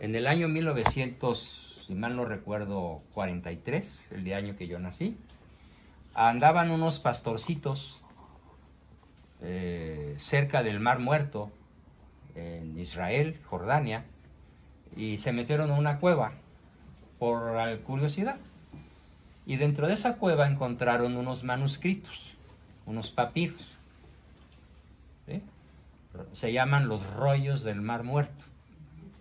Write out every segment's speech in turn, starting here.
En el año 1900, si mal no recuerdo, 43, el de año que yo nací, andaban unos pastorcitos eh, cerca del Mar Muerto, en Israel, Jordania, y se metieron a una cueva por curiosidad. Y dentro de esa cueva encontraron unos manuscritos, unos papiros. Se llaman los rollos del Mar Muerto,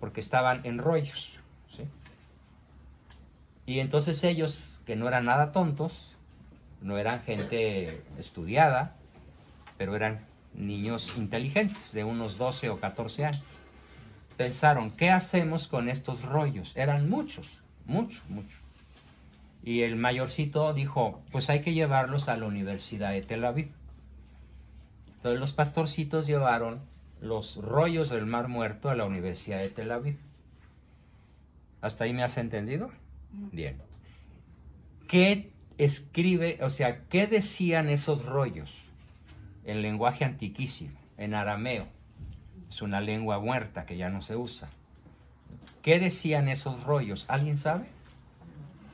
porque estaban en rollos. Y entonces ellos, que no eran nada tontos, no eran gente estudiada, pero eran niños inteligentes de unos 12 o 14 años. Pensaron, ¿qué hacemos con estos rollos? Eran muchos, muchos, muchos. Y el mayorcito dijo, pues hay que llevarlos a la Universidad de Tel Aviv. Entonces los pastorcitos llevaron los rollos del Mar Muerto a la Universidad de Tel Aviv. ¿Hasta ahí me has entendido? Bien. ¿Qué escribe, o sea, qué decían esos rollos? En lenguaje antiquísimo, en arameo. Es una lengua muerta que ya no se usa. ¿Qué decían esos rollos? ¿Alguien sabe?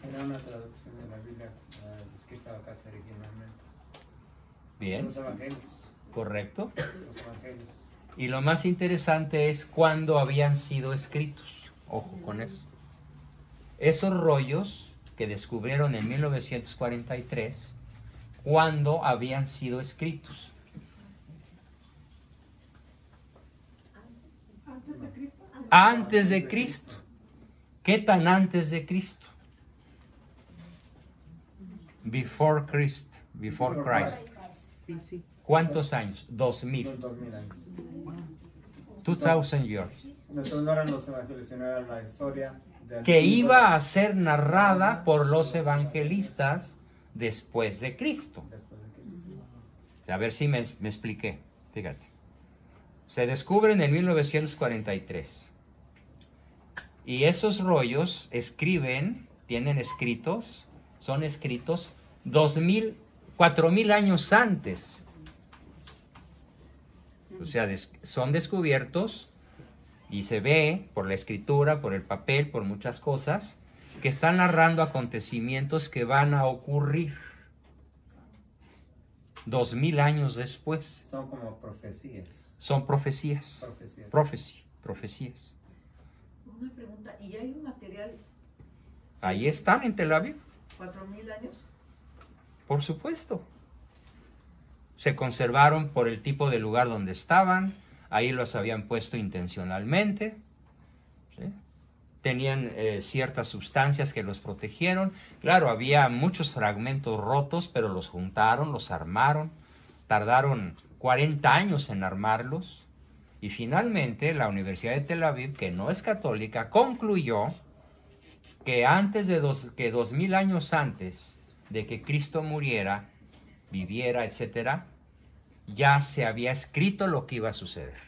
Era una traducción de la Biblia uh, escrita casi originalmente. Bien. Los evangelios. Correcto. Los evangelios. Y lo más interesante es cuándo habían sido escritos. Ojo con eso. Esos rollos que descubrieron en 1943, ¿cuándo habían sido escritos? Antes de Cristo. ¿Qué tan antes de Cristo? Before Christ, before Christ. ¿Cuántos años? Dos mil. Dos mil años. Two thousand years. Entonces no eran los evangelios, sino era la historia de Que iba a ser narrada por los evangelistas después de Cristo. A ver si me, me expliqué. Fíjate. Se descubren en 1943. Y esos rollos escriben, tienen escritos, son escritos dos mil, cuatro mil años antes. O sea, des- son descubiertos y se ve por la escritura, por el papel, por muchas cosas, que están narrando acontecimientos que van a ocurrir dos mil años después. Son como profecías. Son profecías. Profecías. Profecía, profecías. Una pregunta, ¿y hay un material Ahí están en Tel Aviv, cuatro mil años? por supuesto. Se conservaron por el tipo de lugar donde estaban, ahí los habían puesto intencionalmente. Tenían eh, ciertas sustancias que los protegieron. Claro, había muchos fragmentos rotos, pero los juntaron, los armaron. Tardaron 40 años en armarlos. Y finalmente la Universidad de Tel Aviv, que no es católica, concluyó que antes de dos, que dos mil años antes de que Cristo muriera, viviera, etcétera, ya se había escrito lo que iba a suceder.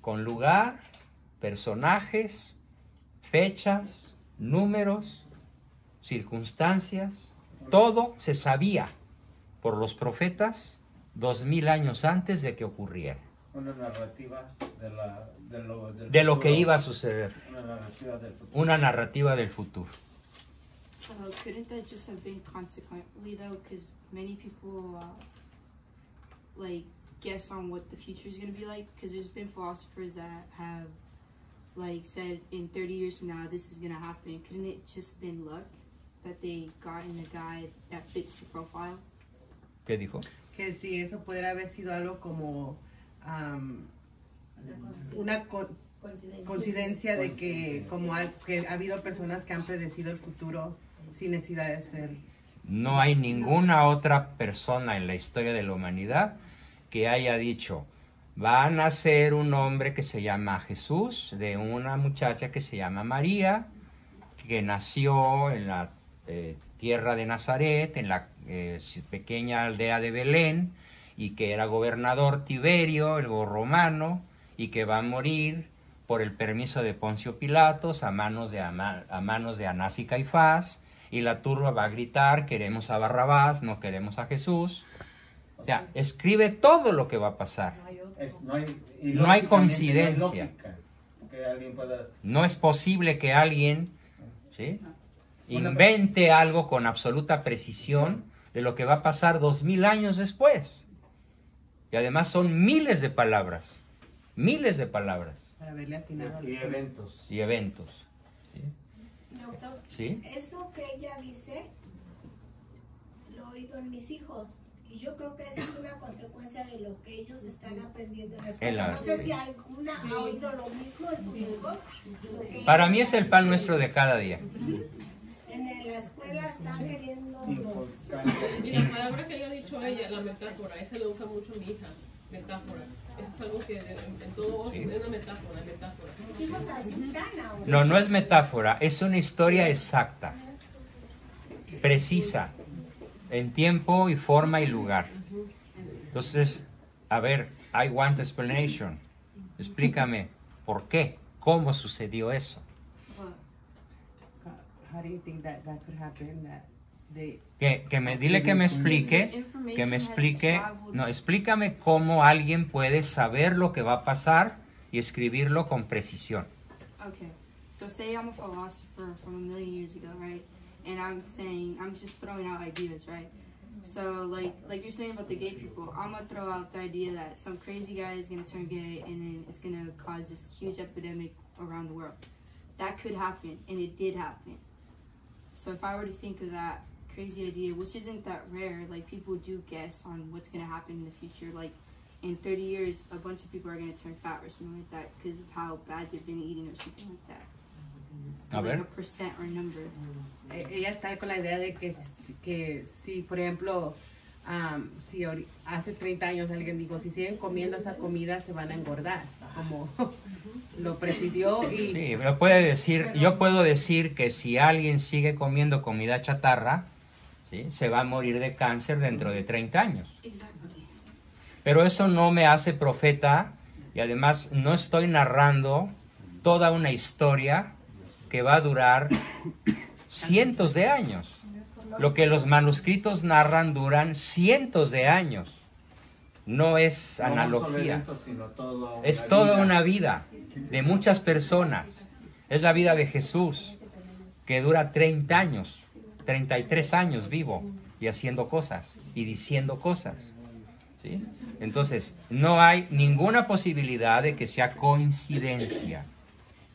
Con lugar, personajes, fechas, números, circunstancias, todo se sabía por los profetas dos mil años antes de que ocurriera, Una narrativa de, la, de, lo, del de lo que iba a suceder, Una narrativa del futuro. una narrativa del futuro. Uh, couldn't that just have been consequently though? Because many people, uh, like, guess on what the future is gonna be like. Because there's been philosophers that have, like, said in 30 years from now this is gonna happen. Couldn't it just been luck that they got in a guy that fits the profile? ¿Qué dijo? que si eso pudiera haber sido algo como am, una co- coincidencia de que como ha, que ha habido personas que han predecido el futuro sin necesidad de ser No hay ninguna otra persona en la historia de la humanidad que haya dicho, va a nacer un hombre que se llama Jesús, de una muchacha que se llama María, que nació en la eh, tierra de Nazaret, en la eh, pequeña aldea de Belén, y que era gobernador Tiberio, el romano, y que va a morir por el permiso de Poncio Pilatos a manos de, Ama- a manos de Anás y Caifás, y la turba va a gritar, queremos a Barrabás, no queremos a Jesús. O sea, escribe todo lo que va a pasar. Es- no hay, y No hay lógicamente coincidencia. no hay pueda... Es posible que alguien ¿sí? invente algo con absoluta precisión de lo que va a pasar dos mil años después. Y además son miles de palabras, miles de palabras Para verle atinado. al- Y eventos. y eventos. Doctor, ¿Sí? eso que ella dice, lo he oído en mis hijos. Y yo creo que esa es una consecuencia de lo que ellos están aprendiendo en la escuela. No sé si alguna ha oído lo mismo en sus hijos. Para mí es el pan nuestro de cada día. En la escuela están queriendo los... Y la palabra que le ha dicho ella, la metáfora, esa la usa mucho mi hija, metáfora. Eso es algo que en, en todo Sí. es una metáfora, metáfora. No, no es metáfora, es una historia exacta, precisa, en tiempo y forma y lugar. Entonces, a ver, I want explanation. Explícame por qué, cómo sucedió eso. How do you think that that could happen? That Que, que me, dile que me explique, que me explique, no, explícame cómo alguien puede saber lo que va a pasar y escribirlo con precisión. Okay, so say I'm a philosopher from a million years ago, right? And I'm saying I'm just throwing out ideas, right? So like like you're saying about the gay people, I'm gonna throw out the idea that some crazy guy is gonna turn gay and then it's gonna cause this huge epidemic around the world. That could happen, and it did happen. So if I were to think of that crazy idea, which isn't that rare, like people do guess on what's gonna happen in the future, like in 30 years, a bunch of people are going to turn fat or something like that because of how bad they've been eating or something like that. A like ver. a percent or number. Eh, ella está con la idea de que, que si, por ejemplo, am, si hace 30 años alguien dijo, si siguen comiendo esa comida se van a engordar, como lo presidió y Sí, pero puede decir, yo puedo decir que si alguien sigue comiendo comida chatarra, ¿sí? se va a morir de cáncer dentro de 30 años. Pero eso no me hace profeta y además no estoy narrando toda una historia que va a durar cientos de años. Lo que los manuscritos narran duran cientos de años. No es analogía. Es toda una vida de muchas personas. Es la vida de Jesús, que dura 30 años, 33 años vivo y haciendo cosas y diciendo cosas. ¿sí? Entonces, no hay ninguna posibilidad de que sea coincidencia.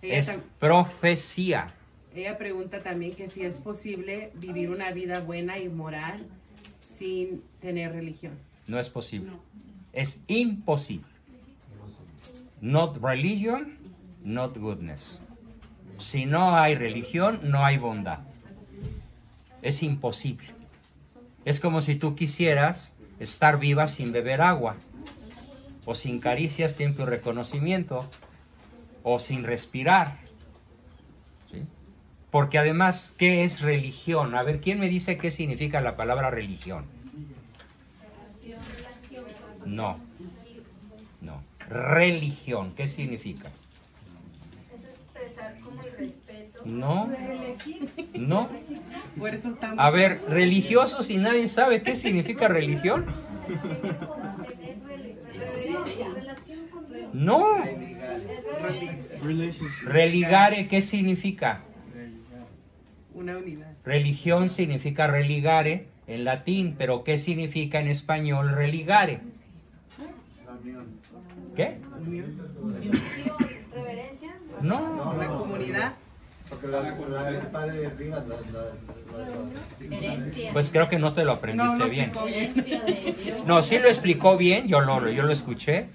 ella, Es profecía. ella pregunta también que si es posible vivir una vida buena y moral sin tener religión. No es posible. Es imposible. Not religion, not goodness. Si no hay religión, no hay bondad. Es imposible. Es como si tú quisieras estar viva sin beber agua, o sin caricias, tiempo y reconocimiento, o sin respirar. Porque además, ¿qué es religión? A ver, ¿quién me dice qué significa la palabra religión? No. No. Religión, ¿qué significa? Es expresar como el respeto. No. No. A ver, religiosos y nadie sabe qué significa religión. No. Religare, ¿qué significa? una unidad. Religión significa religare en latín, pero ¿qué significa en español religare? La unión. ¿Qué? Reverencia. No. La comunidad. Porque la, la el padre Rivas la, la, la- Pues creo que no te lo aprendiste no bien. explicó bien. No, sí lo explicó bien, yo lo, yo lo escuché,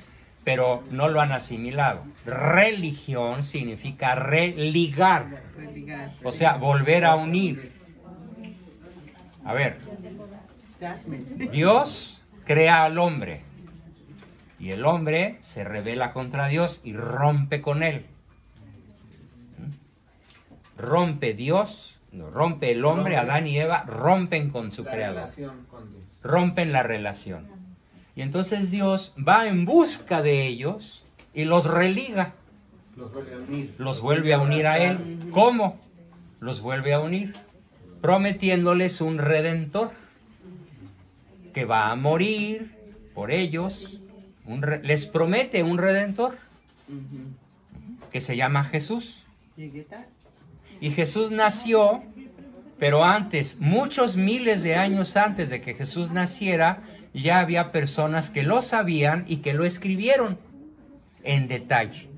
pero no lo han asimilado. Religión significa religar, o sea, volver a unir. A ver. Dios crea al hombre y el hombre se revela contra Dios y rompe con él. Rompe Dios, no, rompe el hombre, Adán y Eva, rompen con su la creador. relación con Dios. rompen la relación. Y entonces Dios va en busca de ellos y los religa, Los vuelve a unir. los vuelve a unir a Él. ¿Cómo? Los vuelve a unir, prometiéndoles un redentor que va a morir por ellos. un re- les promete un redentor que se llama Jesús. Y Jesús nació, pero antes, muchos miles de años antes de que Jesús naciera, ya había personas que lo sabían y que lo escribieron en detalle.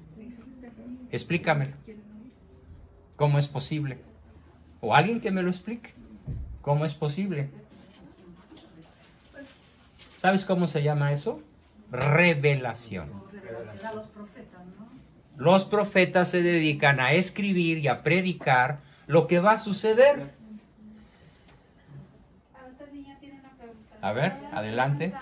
Explícame. ¿Cómo es posible? O alguien que me lo explique. ¿Cómo es posible? ¿Sabes cómo se llama eso? Revelación. Revelación a los profetas, ¿no? Los profetas se dedican a escribir y a predicar lo que va a suceder. A ver, adelante.